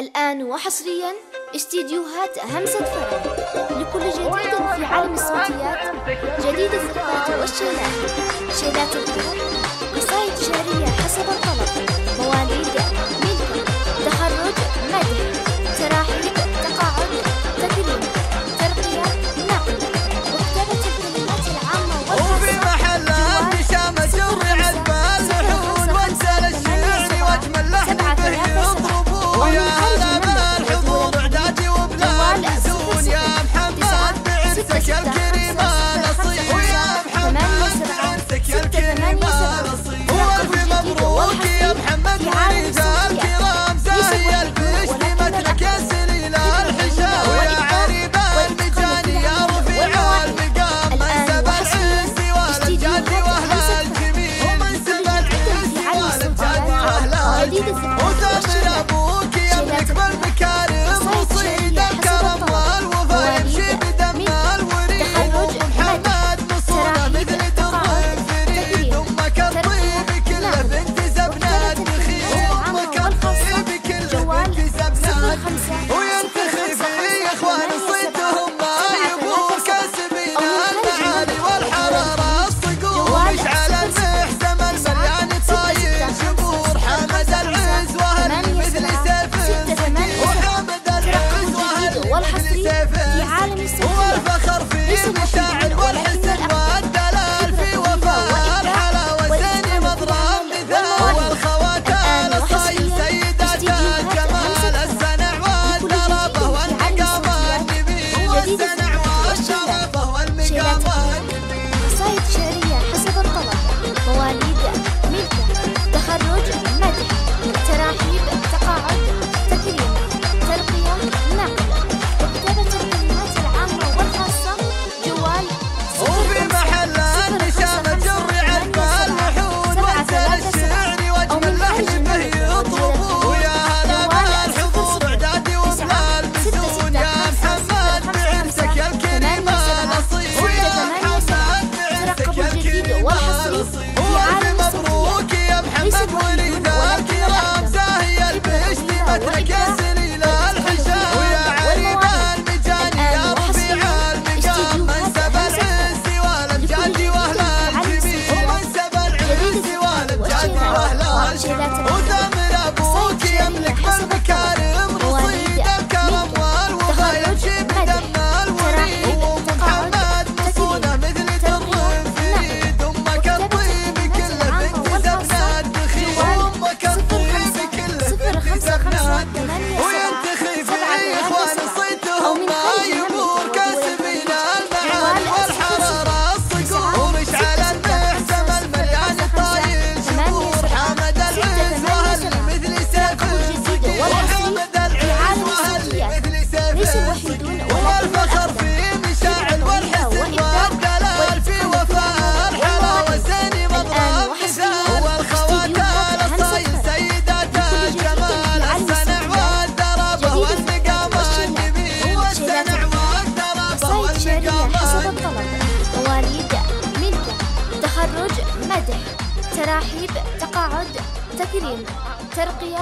الآن وحصريا استديوهات همسة فرح لكل جديد في عالم الصوتيات جديد الثقات والشيلات شيلات القلب قصائد شعرية حسب الطلب especial J'ai la tête. تراحيب تقاعد تكريم ترقية